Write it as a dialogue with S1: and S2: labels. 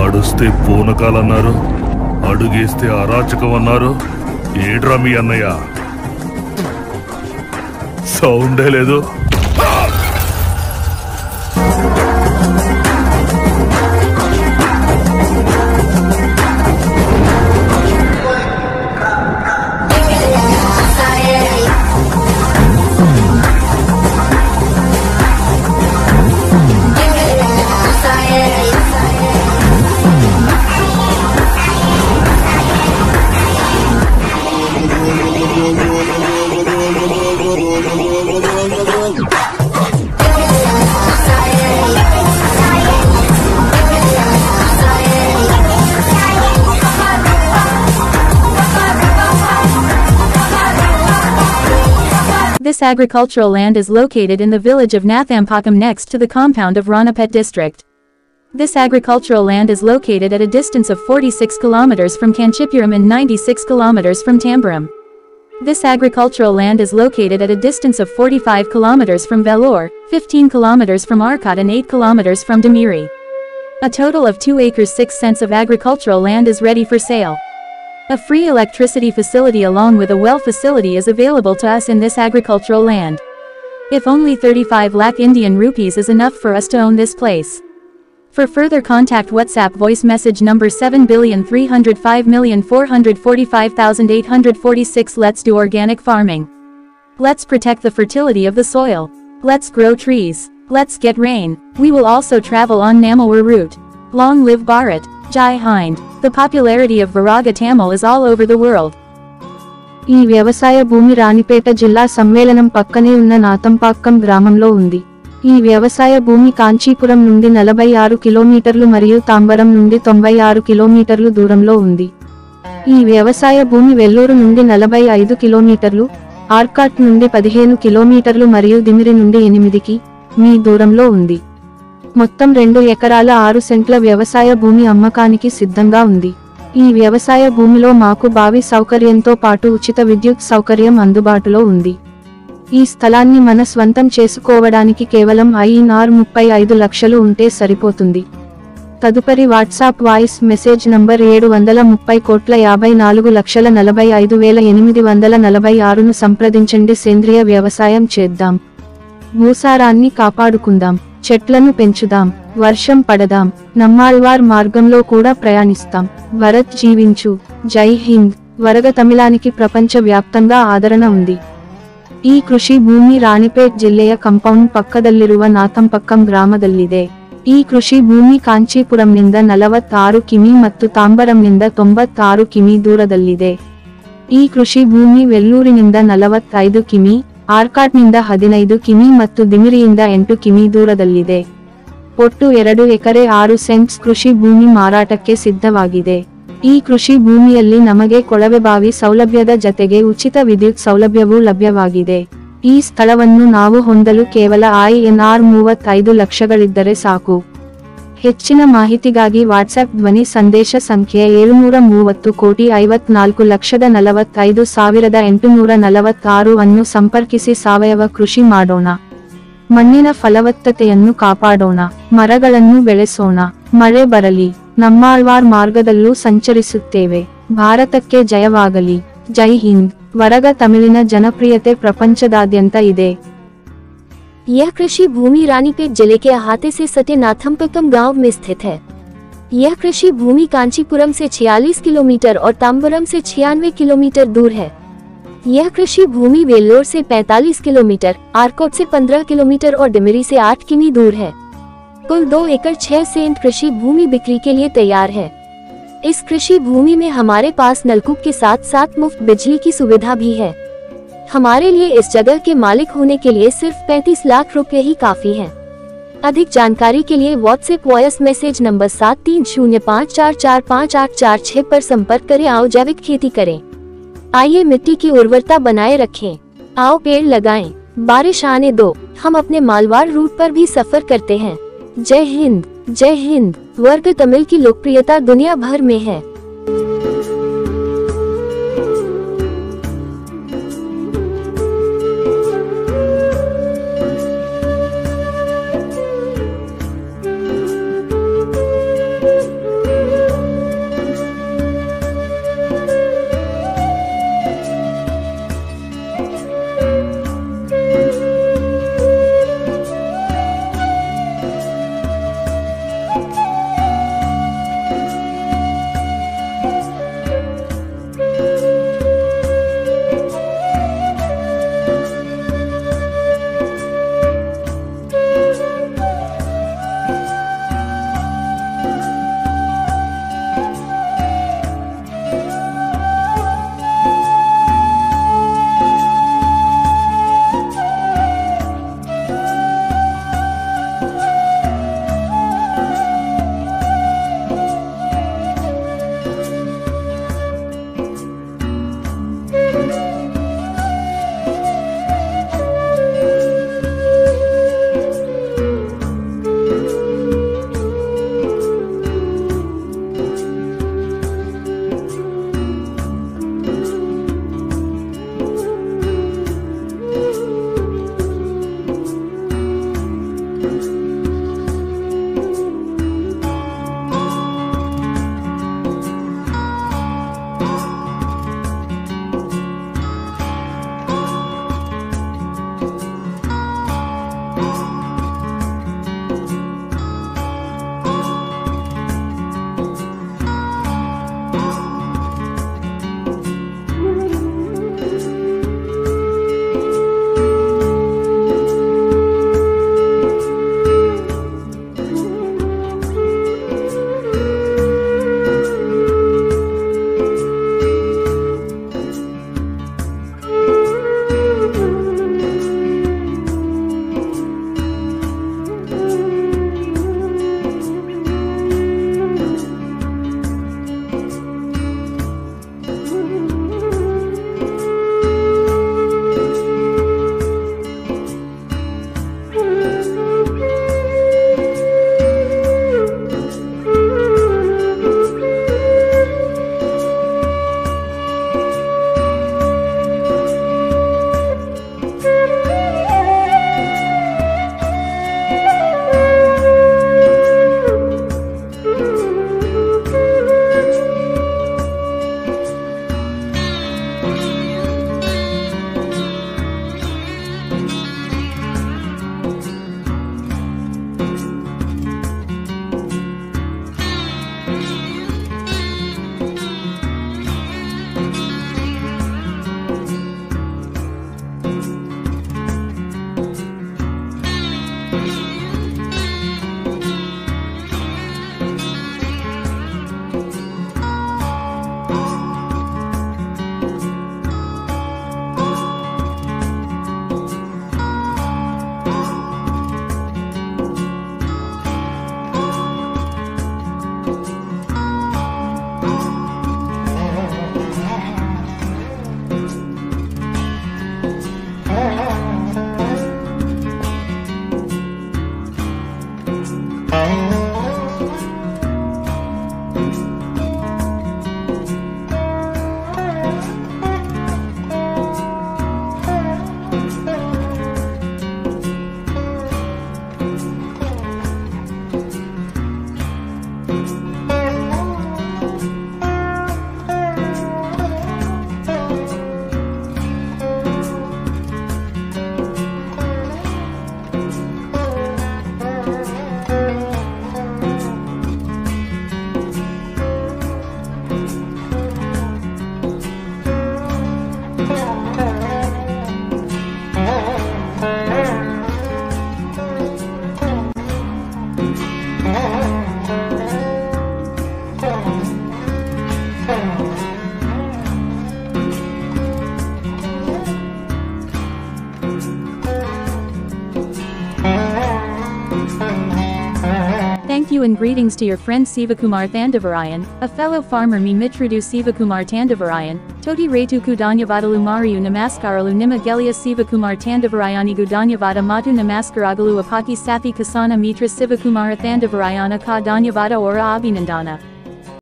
S1: అడుస్తే పూనకాలన్నారు అడుగేస్తే అరాచకం అన్నారు ఏడ్రా మీ అన్నయ్య? సౌండే లేదు.
S2: Agricultural land is located in the village of Nathampakam next to the compound of Ranapet district. This agricultural land is located at a distance of 46 kilometers from Kanchipuram and 96 kilometers from Tambaram. This agricultural land is located at a distance of 45 kilometers from Vellore, 15 kilometers from Arcot and 8 kilometers from Damiri. A total of 2 acres 6 cents of agricultural land is ready for sale. A free electricity facility along with a well facility is available to us in this agricultural land. If only 35 lakh Indian rupees is enough for us to own this place. For further contact WhatsApp voice message number 7305445,846 Let's do organic farming. Let's protect the fertility of the soil. Let's grow trees. Let's get rain. We will also travel on Namalwar route. Long live Bharat. Jai Hind. The popularity of Viraga Tamil is all over the world.
S3: ఈ వ్యవసాయ భూమి రాణిపేట జిల్లా సమ్మేళనం పక్కనే ఉన్న నాతంపాక్కం గ్రామంలో ఉంది ఈ వ్యవసాయ భూమి కాంచీపురం నుండి నలభై ఆరు కిలోమీటర్లు మరియు తాంబరం నుండి తొంభై ఆరు కిలోమీటర్లు దూరంలో ఉంది ఈ వ్యవసాయ భూమి వెల్లూరు నుండి నలభై ఐదు కిలోమీటర్లు ఆర్కాట్ నుండి పదిహేను కిలోమీటర్లు మరియు దిమిరి నుండి ఎనిమిదికి మీ దూరంలో ఉంది మొత్తం రెండు ఎకరాల ఆరు సెంట్ల వ్యవసాయ భూమి అమ్మకానికి సిద్ధంగా ఉంది. ఈ వ్యవసాయ భూమిలో మాకు బావి సౌకర్యంతో పాటు ఉచిత విద్యుత్ సౌకర్యం అందుబాటులో ఉంది. ఈ స్థలాన్ని మన స్వంతం చేసుకోవడానికి కేవలం ఐఎన్ఆర్ ముప్పై ఐదు లక్షలు ఉంటే సరిపోతుంది. తదుపరి వాట్సాప్ వాయిస్ మెసేజ్ నంబర్ ఏడు వందల ముప్పై కోట్ల యాభై నాలుగు లక్షల నలభై ఐదు వేల ఎనిమిది వందల నలభై ఆరును సంప్రదించండి. సేంద్రియ వ్యవసాయం చేద్దాం. భూసారాన్ని కాపాడుకుందాం. చెట్లను పెంచుదాం వర్షం పడదాం నమ్మాళ్వార్ మార్గంలో కూడా ప్రయాణిస్తాం భరత్ జీవించు జై హింద్ వరగ తమిళానికి ప్రపంచ వ్యాప్తంగా ಆದರಣ ఉంది ಈ ಕೃಷಿ ಭೂಮಿ ರಾಣಿಪೇಟ್ ಜಿಲ್ಲೆಯ ಕಂಪೌಂಡ್ ಪಕ್ಕದಲ್ಲಿರುವ ನಾತಂಪಕ್ಕಂ ಗ್ರಾಮದಲ್ಲಿದೆ ಈ ಕೃಷಿ ಭೂಮಿ ಕಾಂಚೀಪುರಂನಿಂದ ನಲವತ್ತಾರು ಕಿಮಿ ಮತ್ತು ತಾಂಬರಂನಿಂದ ತೊಂಬತ್ತಾರು ಕಿಮಿ ದೂರದಲ್ಲಿದೆ ಈ ಕೃಷಿ ಭೂಮಿ ವೆಲ್ಲೂರಿನಿಂದ ನಲವತ್ತೈದು ಕಿಮಿ ಆರ್ಕಾಟ್ನಿಂದ ಹದಿನೈದು ಕಿಮಿ ಮತ್ತು ದಿಮಿರಿಯಿಂದ ಎಂಟು ಕಿಮಿ ದೂರದಲ್ಲಿದೆ. ಒಟ್ಟು ಎರಡು ಎಕರೆ ಆರು ಸೆಂಟ್ಸ್ ಕೃಷಿ ಭೂಮಿ ಮಾರಾಟಕ್ಕೆ ಸಿದ್ಧವಾಗಿದೆ. ಈ ಕೃಷಿ ಭೂಮಿಯಲ್ಲಿ ನಮಗೆ ಕೊಳವೆಬಾವಿ ಸೌಲಭ್ಯದ ಜತೆಗೆ ಉಚಿತ ವಿದ್ಯುತ್ ಸೌಲಭ್ಯವೂ ಲಭ್ಯವಾಗಿದೆ. ಈ ಸ್ಥಳವನ್ನು ನಾವು ಹೊಂದಲು ಕೇವಲ ಐಎನ್ಆರ್ ಮೂವತ್ತೈದು ಲಕ್ಷಗಳಿದ್ದರೆ ಸಾಕು. ಹೆಚ್ಚಿನ ಮಾಹಿತಿಗಾಗಿ ವಾಟ್ಸ್ಆಪ್ ಧ್ವನಿ ಸಂದೇಶ ಸಂಖ್ಯೆ ಏಳುನೂರ ಮೂವತ್ತು ಕೋಟಿ ಐವತ್ನಾಲ್ಕು ಲಕ್ಷದ ನಲವತ್ತೈದು ಸಾವಿರದ ಎಂಟುನೂರ ನಲವತ್ತಾರು ಅನ್ನು ಸಂಪರ್ಕಿಸಿ ಸಾವಯವ ಕೃಷಿ ಮಾಡೋಣ. ಮಣ್ಣಿನ ಫಲವತ್ತತೆಯನ್ನು ಕಾಪಾಡೋಣ. ಮರಗಳನ್ನು ಬೆಳೆಸೋಣ. ಮಳೆ ಬರಲಿ. ನಮ್ಮಾಳ್ವಾರ್ ಮಾರ್ಗದಲ್ಲೂ ಸಂಚರಿಸುತ್ತೇವೆ. ಭಾರತಕ್ಕೆ ಜಯವಾಗಲಿ. ಜೈ ಹಿಂದ್. ವರಗ ತಮಿಳಿನ ಜನಪ್ರಿಯತೆ ಪ್ರಪಂಚದಾದ್ಯಂತ ಇದೆ.
S4: यह कृषि भूमि रानीपेट ज़िले के अहाते से सटे नाथमपकम गाँव में स्थित है। यह कृषि भूमि कांचीपुरम से 46 किलोमीटर और ताम्बरम से छियानवे किलोमीटर दूर है। यह कृषि भूमि वेल्लोर से 45 किलोमीटर, आरकोट से 15 किलोमीटर और डिमरी से 8 किमी दूर है। कुल दो एकड़ छह सेंट कृषि भूमि बिक्री के लिए तैयार है। इस कृषि भूमि में हमारे पास नलकूप के साथ साथ मुफ़्त बिजली की सुविधा भी है। हमारे लिए इस जगह के मालिक होने के लिए सिर्फ़ 35 लाख रुपए ही काफ़ी हैं। अधिक जानकारी के लिए व्हाट्सएप वॉयस मैसेज नंबर सात तीन शून्य पाँच चार चार पाँच आठ चार छः पर संपर्क करें, आओ जैविक खेती करें। आइए मिट्टी की उर्वरता बनाए रखें। आओ पेड़ लगाएँ। बारिश आने दो। हम अपने मालवाड़ रूट पर भी सफ़र करते हैं। जय हिंद। जय हिंद। वर्ग तमिल की लोकप्रियता दुनिया भर में है।
S2: You and greetings to your friend Sivakumar Thandavarayan, a fellow farmer me mitrudu Sivakumar Thandavarayan, Toti Retuku Danyavadalu Mariu Namaskaralu Nima Gelia Sivakumar Tandavarayanigu Danyavada Matu Namaskaragalu Apaki Sathi Kasana Mitra Sivakumara Thandavarayana Ka Danyavada Ora Abhinandana.